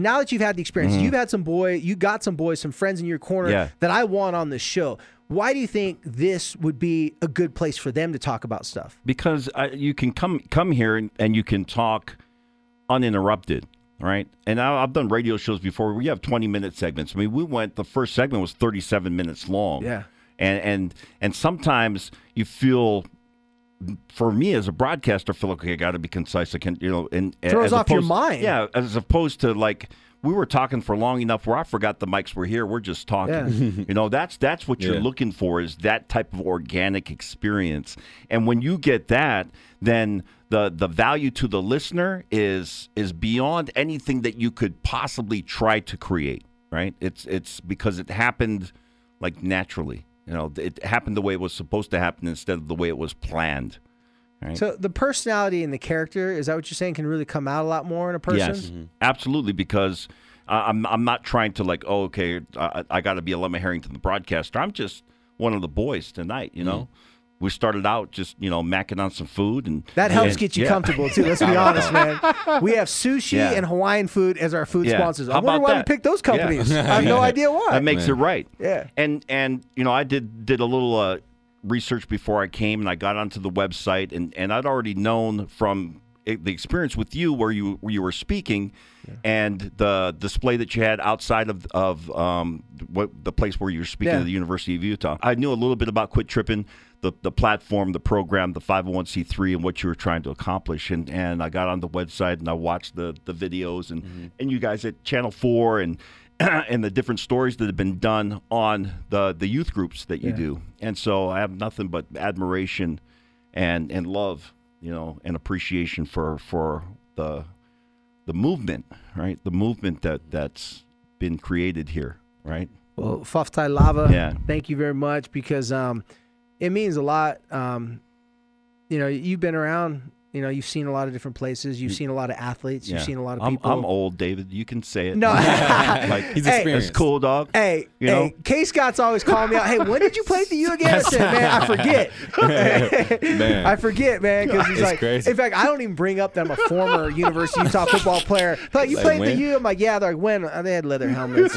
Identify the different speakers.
Speaker 1: Now that you've had the experience, you've had some boy, you got some boys, some friends in your corner
Speaker 2: Mm-hmm. Yeah.
Speaker 1: that I want on the show. Why do you think this would be a good place for them to talk about stuff?
Speaker 2: because uh, you can come come here and, and you can talk uninterrupted, right? And I, I've done radio shows before. We have twenty minute segments. I mean, we went. The first segment was thirty seven minutes long.
Speaker 1: Yeah.
Speaker 2: and and and sometimes you feel. For me as a broadcaster, I feel like I got to be concise. I can, you know, and
Speaker 1: Throws
Speaker 2: as
Speaker 1: off your
Speaker 2: opposed-
Speaker 1: mind.
Speaker 2: Yeah, as opposed to like we were talking for long enough where I forgot the mics were here. We're just talking.
Speaker 1: Yeah.
Speaker 2: you know, that's that's what you're
Speaker 3: Yeah.
Speaker 2: looking for is that type of organic experience. And when you get that, then the the value to the listener is is beyond anything that you could possibly try to create. Right? It's it's because it happened like naturally. You know, it happened the way it was supposed to happen instead of the way it was planned. Right?
Speaker 1: So the personality and the character, is that what you're saying, can really come out a lot more in a person?
Speaker 2: Yes, mm-hmm. absolutely. Because I- I'm I'm not trying to like, oh, okay, I, I got to be Alema Harrington, the broadcaster. I'm just one of the boys tonight. You know, mm-hmm. We started out just you know macking on some food and
Speaker 1: That helps
Speaker 2: and-
Speaker 1: get you
Speaker 2: yeah.
Speaker 1: comfortable too. Let's be honest, man. We have sushi
Speaker 2: Yeah.
Speaker 1: and Hawaiian food as our food
Speaker 2: Yeah.
Speaker 1: sponsors. I
Speaker 2: How
Speaker 1: wonder
Speaker 2: about
Speaker 1: why we
Speaker 2: that?
Speaker 1: picked those
Speaker 2: Yeah.
Speaker 1: companies. I have no idea why.
Speaker 2: That makes it right.
Speaker 1: Yeah.
Speaker 2: And and you know, I did did a little uh, research before I came, and I got onto the website, and and I'd already known from the experience with you where you where you were speaking, and the display that you had outside of of um what the place where you're speaking
Speaker 1: Yeah.
Speaker 2: at the University of Utah. I knew a little bit about Quit Trip'n. The, the platform, the program, the 501c3, and what you were trying to accomplish. And, and I got on the website and I watched the, the videos and, mm-hmm. and you guys at Channel 4 and and the different stories that have been done on the the youth groups that you
Speaker 1: Yeah.
Speaker 2: do. And so I have nothing but admiration and and love, you know, and appreciation for for the the movement, right? The movement that that's been created here, right?
Speaker 1: Well, Fa'afetai lava,
Speaker 2: Yeah.
Speaker 1: thank you very much because um, it means a lot. Um, you know, you've been around. You know, you've seen a lot of different places. You've mm. seen a lot of athletes. You've
Speaker 2: Yeah.
Speaker 1: seen a lot of
Speaker 2: I'm,
Speaker 1: people.
Speaker 2: I'm old, David. You can say it.
Speaker 1: No.
Speaker 2: like
Speaker 3: He's
Speaker 1: Hey.
Speaker 3: experienced.
Speaker 2: that's cool, dog.
Speaker 1: Hey,
Speaker 2: You
Speaker 1: hey,
Speaker 2: know?
Speaker 1: K Scott's always calling me out. Hey, when did you play at the U again? I said, man, I forget.
Speaker 3: Man.
Speaker 1: I forget, man, because he's
Speaker 3: It's
Speaker 1: like,
Speaker 3: crazy.
Speaker 1: in fact, I don't even bring up that I'm a former University of Utah football player. Like, you
Speaker 3: Like,
Speaker 1: played at the
Speaker 3: when?
Speaker 1: U? I'm like, yeah. They're like, when? They had leather helmets.